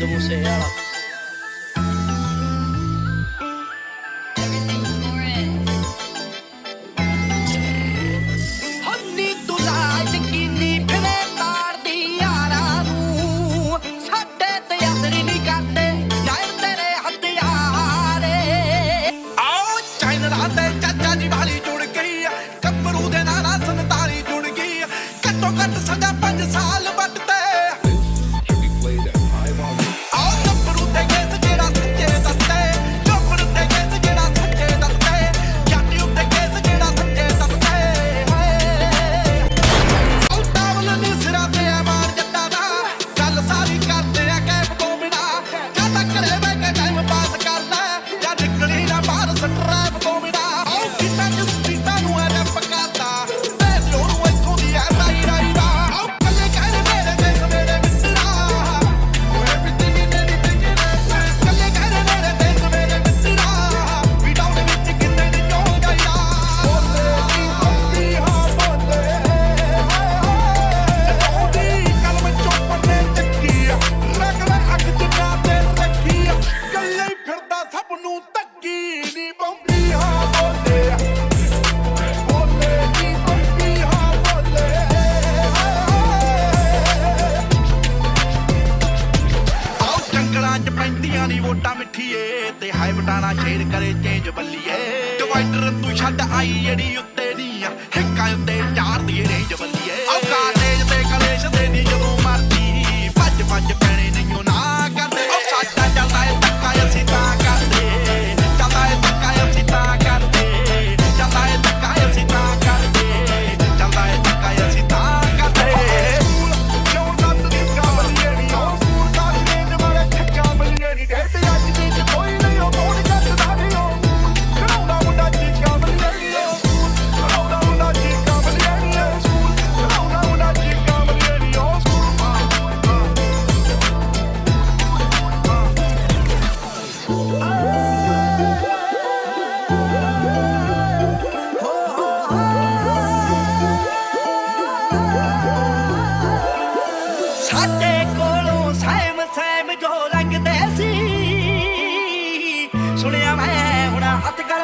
the Museala. ਚਾਚਾ ਜੀ ਵਾਲੀ ਜੁੜ ਗਈ ਕੱਪਰੂ ਦੇ ਨਾਲ ਸੰਤਾਲੀ ਜੁੜ ਗਈ ਘੱਟੋ ਘੱਟ ਸਜ਼ਾ 5 ਸਾਲ ਅੱਜ ਪੈਂਦੀਆਂ ਨਹੀਂ ਵੋਟਾਂ ਮਿੱਠੀਏ, ਤੇ ਹਾਈ ਬਟਾਣਾ ਸ਼ੇਰ ਕਰੇ ਚੇਂਜ ਬੱਲੀਏ। ਡਿਵਾਈਡਰ ਤੂੰ ਛੱਡ ਆਈ ਜਿਹੜੀ ਉੱਤੇ ਨਹੀਂ ਹਿੱਕਾਂ ਉੱਤੇ ਚਾਰ ਦੀ ਰੇਂਜ ਬੱਲੀ ਸਾਡੇ ਕੋਲੋਂ ਸਹਿਮ ਸਹਿਮ ਜੋ ਲੰਘਦੇ ਸੀ ਸੁਣਿਆ ਮੈਂ ਹੁਣ ਹੱਥ ਕਰ